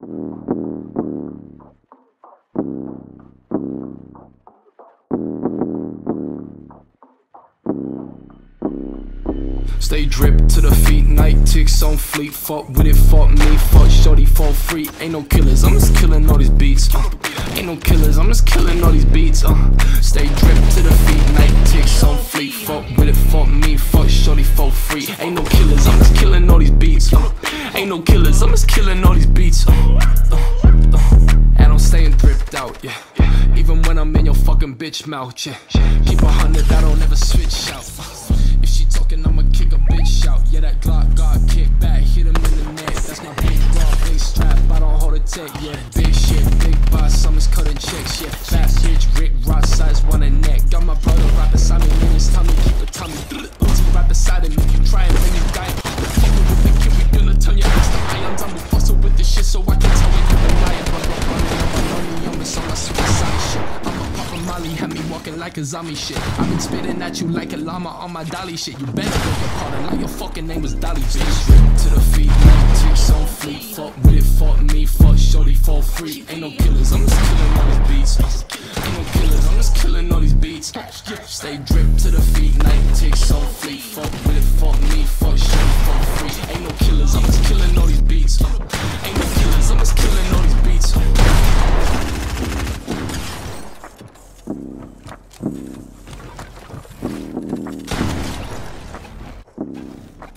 Stay drip to the feet, Nike ticks on fleet. Fuck with it, fuck me, fuck shorty, fall free. Ain't no killers, I'm just killing all these beats. Uh. Ain't no killers, I'm just killing all these beats. Uh. Stay drip to the feet, Nike ticks on fleet. Fuck with it, fuck me, fuck shorty, fall free. Ain't no killers, I'm just killing all these beats. I'm in your fucking bitch mouth, yeah. Keep a hundred, I don't ever had me walking like a zombie shit. I've been spitting at you like a llama on my dolly shit. You better beg your pardon, like your fucking name was Dolly, bitch. Straight to the feet, ticks on fleet. Fuck with it, fuck me, fuck shorty, fall free. Ain't no killers, I'm just killing all these beats. Ain't no killers, I'm just killing all these beats. Stay drip to the feet, Nike ticks on fleet. あっ。